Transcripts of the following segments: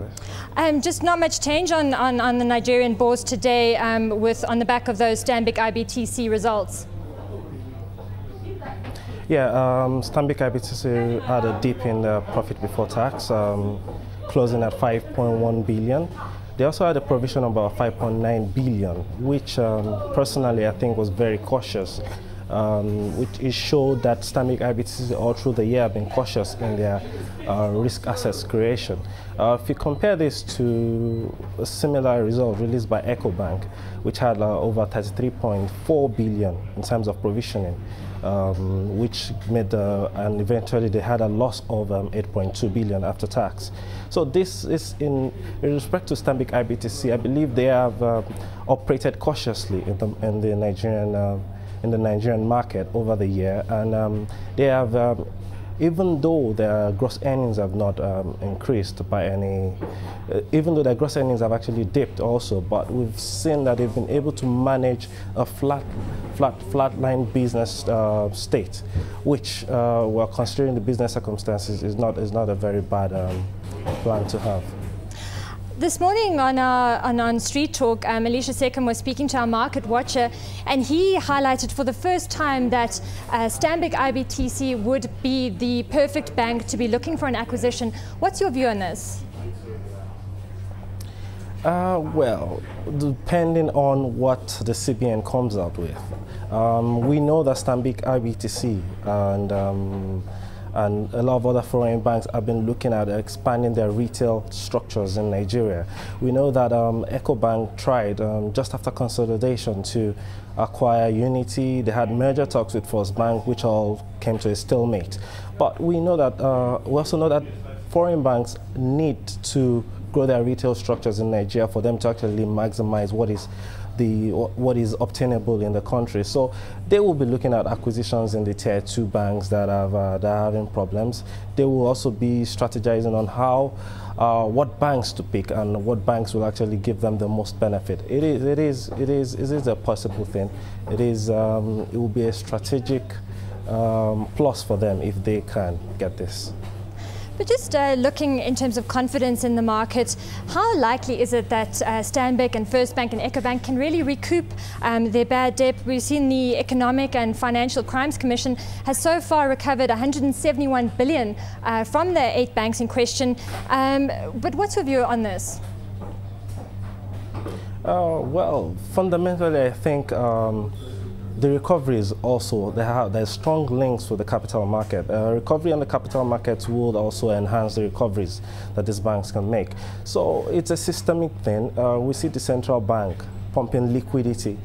please. Um, just not much change on, on, on the Nigerian bourse today um, with on the back of those Stanbic IBTC results. Yeah, um, Stanbic IBTC had a dip in the profit before tax, um, closing at 5.1 billion. They also had a provision of about 5.9 billion, which um, personally I think was very cautious um, which it showed that Stanbic IBTC all through the year have been cautious in their uh, risk assets creation. Uh, if you compare this to a similar result released by EcoBank, which had uh, over 33.4 billion in terms of provisioning, um, which made, and eventually they had a loss of um, 8.2 billion after tax. So this is in, in respect to Stanbic IBTC, I believe they have uh, operated cautiously in the, in the Nigerian uh, in the Nigerian market over the year, and um, they have, um, even though their gross earnings have not um, increased by any, uh, even though their gross earnings have actually dipped also, but we've seen that they've been able to manage a flat, flat, flatline business uh, state, which, uh, well, considering the business circumstances, is not is not a very bad um, plan to have. This morning on, our, on, on Street Talk, um, Seckham was speaking to our market watcher, and he highlighted for the first time that uh, Stanbic IBTC would be the perfect bank to be looking for an acquisition. What's your view on this? Uh, well, depending on what the CBN comes out with. Um, we know that Stanbic IBTC and um, and a lot of other foreign banks have been looking at expanding their retail structures in Nigeria. We know that um, EcoBank tried um, just after consolidation to acquire Unity. They had merger talks with First Bank, which all came to a stalemate. But we know that uh, we also know that foreign banks need to grow their retail structures in Nigeria for them to actually maximize what is the what is obtainable in the country. So they will be looking at acquisitions in the tier two banks that have uh, that are having problems. They will also be strategizing on how uh, what banks to pick and what banks will actually give them the most benefit. It is it is it is it is a possible thing. It is um, it will be a strategic um, plus for them if they can get this. But just uh, looking in terms of confidence in the market, how likely is it that uh, Stanbic and First Bank and EcoBank can really recoup um, their bad debt? We've seen the Economic and Financial Crimes Commission has so far recovered 171 billion uh, from the eight banks in question. Um, but what's your view on this? Uh, well, fundamentally, I think um, the recovery is also, there are strong links with the capital market. Uh, recovery on the capital markets would also enhance the recoveries that these banks can make. So it's a systemic thing. Uh, we see the central bank pumping liquidity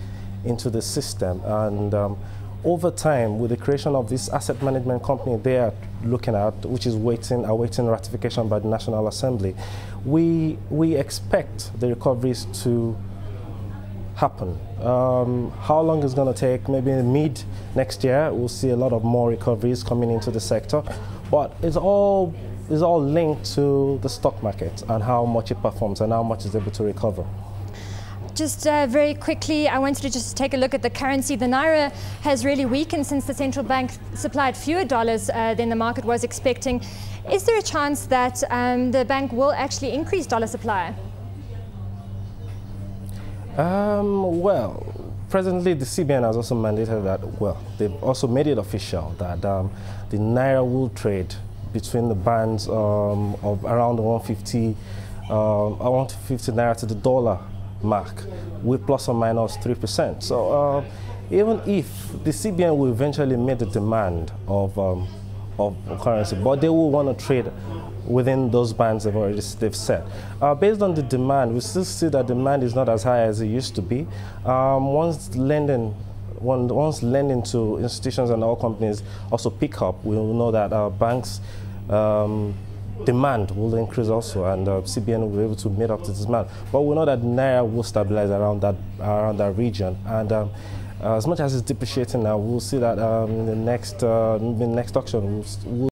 into the system and um, over time, with the creation of this asset management company they are looking at, which is waiting, awaiting ratification by the National Assembly, we, we expect the recoveries to happen. Um, how long is going to take? Maybe in mid next year, we'll see a lot of more recoveries coming into the sector. But it's all it's all linked to the stock market and how much it performs and how much it's able to recover. Just uh, very quickly, I wanted to just take a look at the currency. The Naira has really weakened since the central bank supplied fewer dollars uh, than the market was expecting. Is there a chance that um, the bank will actually increase dollar supply? Um, well, presently the CBN has also mandated that, well, they've also made it official that um, the Naira will trade between the bands um, of around 150, uh, 150 Naira to the dollar mark with plus or minus 3%. So uh, even if the CBN will eventually meet the demand of, um, of currency, but they will want to trade within those bands they've already they've set. Uh, based on the demand, we still see that demand is not as high as it used to be. Um, once lending once lending to institutions and all companies also pick up, we will know that our banks um, demand will increase also, and uh, CBN will be able to meet up to this demand. But we know that Naira will stabilize around that around that region, and um, uh, as much as it's depreciating now, we'll see that um, in the next uh, in the next auction, we'll, we'll